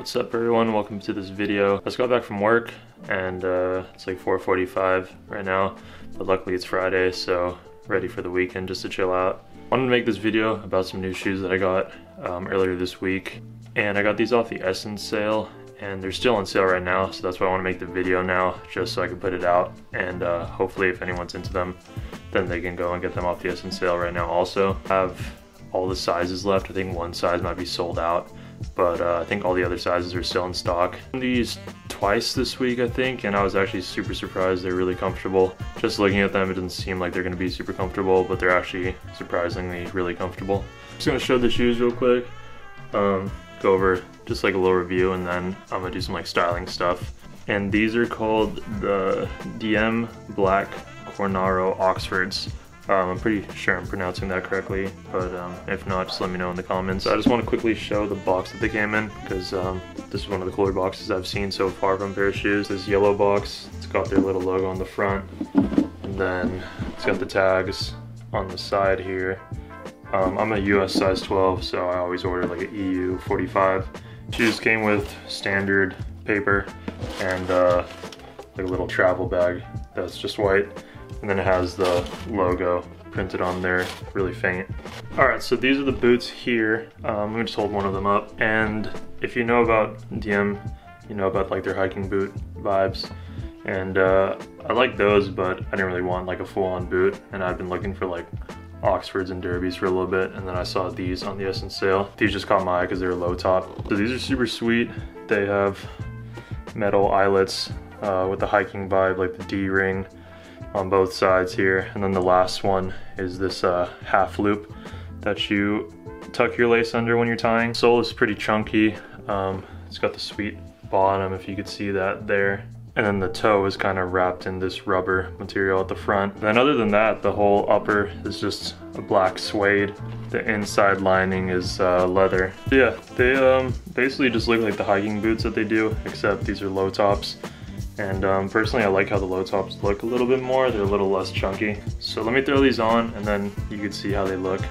What's up everyone, welcome to this video. I just got back from work and uh, it's like 4.45 right now, but luckily it's Friday, so ready for the weekend just to chill out. Wanted to make this video about some new shoes that I got um, earlier this week, and I got these off the SSENSE sale, and they're still on sale right now, so that's why I want to make the video now, just so I can put it out, and uh, hopefully if anyone's into them, then they can go and get them off the SSENSE sale right now also. I have all the sizes left, I think one size might be sold out, but uh, I think all the other sizes are still in stock. These twice this week, I think, and I was actually super surprised. They're really comfortable. Just looking at them, it doesn't seem like they're gonna be super comfortable, but they're actually surprisingly really comfortable. Just gonna show the shoes real quick, um, go over just like a little review, and then I'm gonna do some like styling stuff. And these are called the Diemme Black Cornaro Oxfords. Um, I'm pretty sure I'm pronouncing that correctly, but um, if not, just let me know in the comments. I just want to quickly show the box that they came in, because um, this is one of the cooler boxes I've seen so far from pair of shoes. This yellow box, it's got their little logo on the front, and then it's got the tags on the side here. Um, I'm a US size 12, so I always order like an EU 45. Shoes came with standard paper and uh, like a little travel bag that's just white and then it has the logo printed on there really faint. All right, so these are the boots here. Um, let me just hold one of them up. And if you know about Diemme, you know about like their hiking boot vibes. And uh, I like those, but I didn't really want like a full-on boot. And I've been looking for like Oxfords and Derbies for a little bit. And then I saw these on the SSENSE sale. These just caught my eye because they're low top. So these are super sweet. They have metal eyelets uh, with the hiking vibe, like the D-ring on both sides here. And then the last one is this uh, half loop that you tuck your lace under when you're tying. Sole is pretty chunky. Um, it's got the sweet bottom, if you could see that there. And then the toe is kind of wrapped in this rubber material at the front. And then other than that, the whole upper is just a black suede. The inside lining is uh, leather. Yeah, they um, basically just look like the hiking boots that they do, except these are low tops. And um, personally, I like how the low tops look a little bit more. They're a little less chunky. So let me throw these on and then you can see how they look